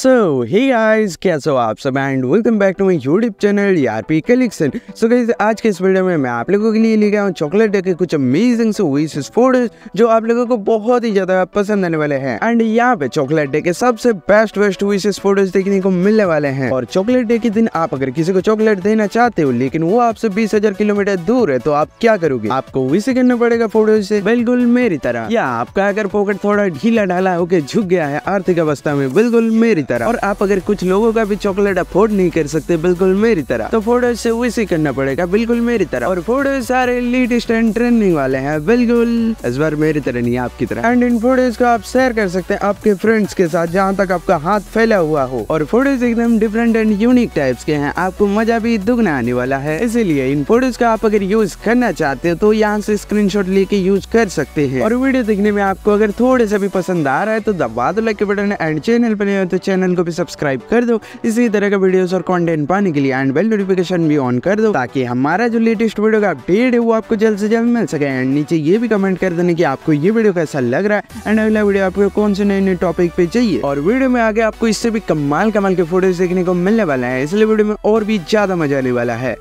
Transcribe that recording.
सो hey guys कैसे हो आप सब? And welcome back to my YouTube channel यारपी collection so guys आज के इस वीडियो में मैं आप लोगों के लिए लेके आया चॉकलेट के कुछ अमेजिंग से विशेष फ़ोटोज़ जो आप लोगों को बहुत ही ज़्यादा पसंद आने वाले हैं। एंड यहाँ पे चॉकलेट डे के सबसे बेस्ट बेस्ट विशेष फ़ोटोज़ देखने को मिलने वाले हैं। और चॉकलेट डे के दिन आप अगर किसी को चॉकलेट देना चाहते हो, लेकिन वो आपसे बीस किलोमीटर दूर है तो आप क्या करोगे? आपको विश करना पड़ेगा फ़ोटो से। बिल्कुल मेरी तरह। या आपका अगर पॉकेट थोड़ा ढीला ढाला होकर झुक गया है, आर्थिक अवस्था में बिल्कुल मेरी तरह। और आप अगर कुछ लोगों का भी चॉकलेट अफोर्ड नहीं कर सकते, बिल्कुल मेरी तरह। तो फ़ोटो से वैसे करना पड़ेगा, बिल्कुल मेरी तरह। और फ़ोटो सारे लेटेस्ट एंड ट्रेंडिंग वाले हैं, बिल्कुल। इस बार मेरी तरह नहीं, आपकी तरह। एंड इन फ़ोटोज़ को आप शेयर कर सकते हैं आपके फ्रेंड्स के साथ, जहाँ तक आपका हाथ फैला हुआ हो। और फ़ोटोज़ एकदम डिफरेंट एंड यूनिक टाइप्स के हैं, आपको मज़ा भी दुगना आने वाला है। इसीलिए इन फ़ोटोज़ का आप अगर यूज़ करना चाहते हो तो यहाँ से स्क्रीनशॉट लेके यूज़ कर सकते हैं। और वीडियो देखने में आपको अगर थोड़े से भी पसंद आ रहा है तो दबा दो लाइक बटन एंड चैनल पर नहीं हो तो चैनल को भी सब्सक्राइब कर दो। इसी तरह का वीडियोस और कंटेंट पाने के लिए एंड बेल नोटिफिकेशन भी ऑन कर दो, ताकि हमारा जो लेटेस्ट वीडियो का अपडेट है, वो आपको जल्द से जल्द मिल सके। एंड नीचे ये भी कमेंट कर देने की आपको ये वीडियो कैसा लग रहा है। एंड अगला वीडियो आपको कौन से नए नए टॉपिक पे चाहिए। और वीडियो में आगे आपको इससे भी कमाल कमाल के फ़ोटोज़ देखने को मिलने वाला है। इसलिए वीडियो में और भी ज़्यादा मज़ा आने वाला है।